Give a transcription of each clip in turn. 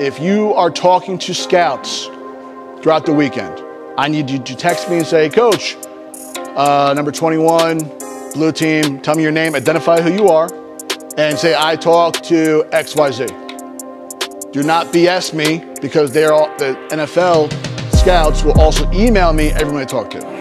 if you are talking to scouts throughout the weekend, I need you to text me and say, Coach, uh, number 21, blue team, tell me your name, identify who you are, and say, I talk to XYZ. Do not BS me because they're all, the NFL scouts will also email me everyone I talk to.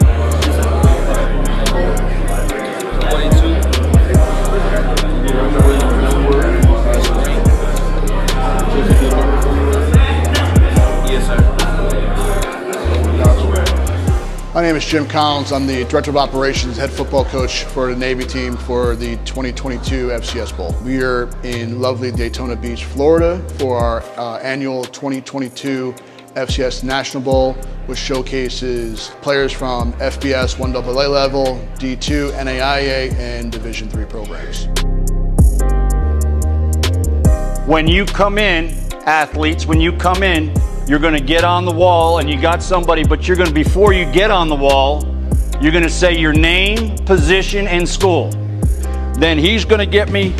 Name is Jim Collins. I'm the Director of Operations, Head Football Coach for the Navy team for the 2022 FCS Bowl. We are in lovely Daytona Beach, Florida for our uh, annual 2022 FCS National Bowl, which showcases players from FBS 1AA level, D2, NAIA, and Division III programs. When you come in, athletes, when you come in, you're going to get on the wall and you got somebody, but you're going to, before you get on the wall, you're going to say your name, position, and school. Then he's going to get me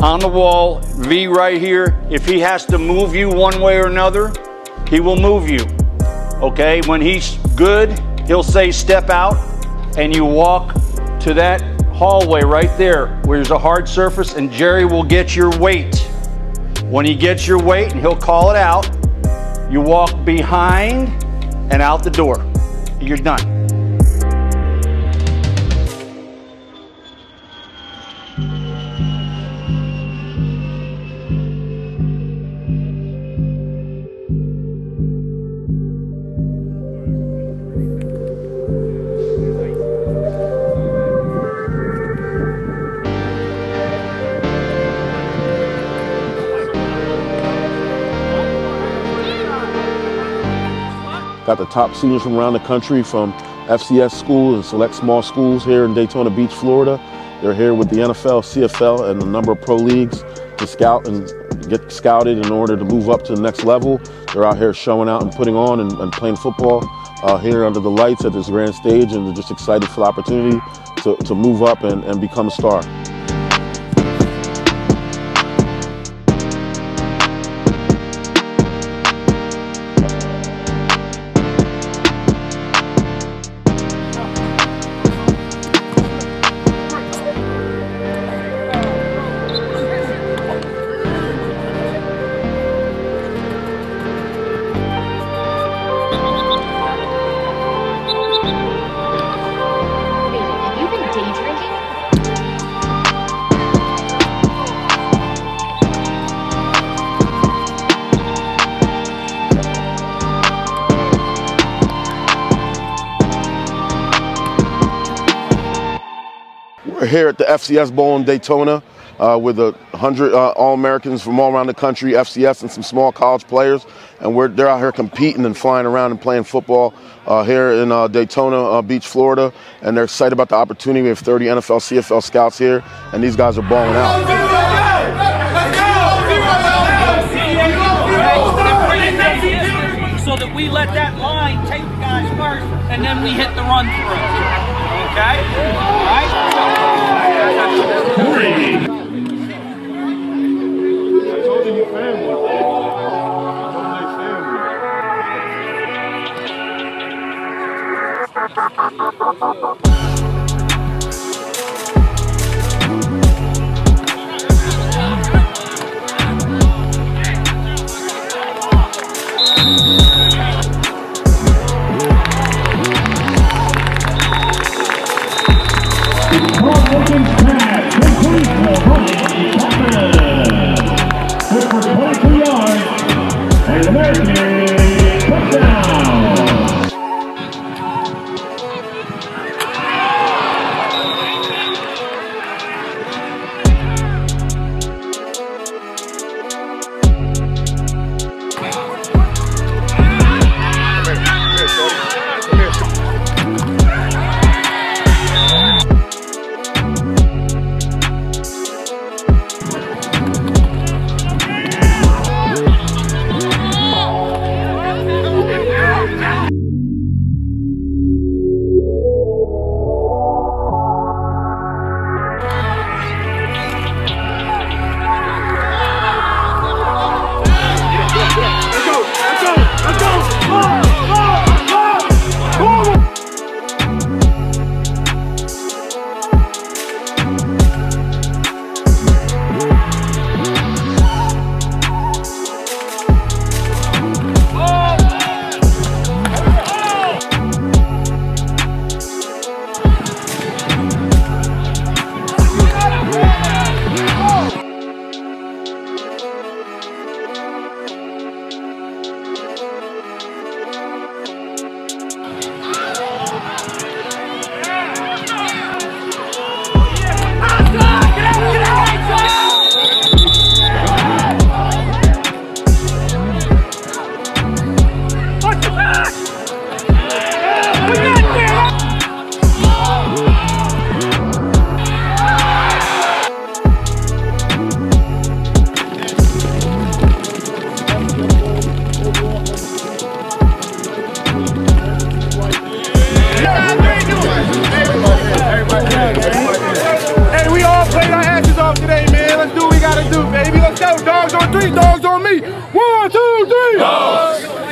on the wall, V right here. If he has to move you one way or another, he will move you. Okay, when he's good, he'll say step out and you walk to that hallway right there where there's a hard surface and Jerry will get your weight. When he gets your weight and he'll call it out, you walk behind and out the door. You're done. Got the top seniors from around the country from FCS schools and select small schools here in Daytona Beach, Florida. They're here with the NFL, CFL, and a number of pro leagues to scout and get scouted in order to move up to the next level. They're out here showing out and putting on and, and playing football uh, here under the lights at this grand stage, and they're just excited for the opportunity to, to move up and, and become a star. We're here at the FCS Bowl in Daytona uh, with a hundred uh, All-Americans from all around the country, FCS, and some small college players. And we're they're out here competing and flying around and playing football uh, here in uh, Daytona uh, Beach, Florida. And they're excited about the opportunity. We have 30 NFL, CFL scouts here, and these guys are balling out. So that we let that line take the guys first, and then we hit the run through. Okay? Right? Uh, three, Dogs on three, dogs on me. One, two, three. Dogs.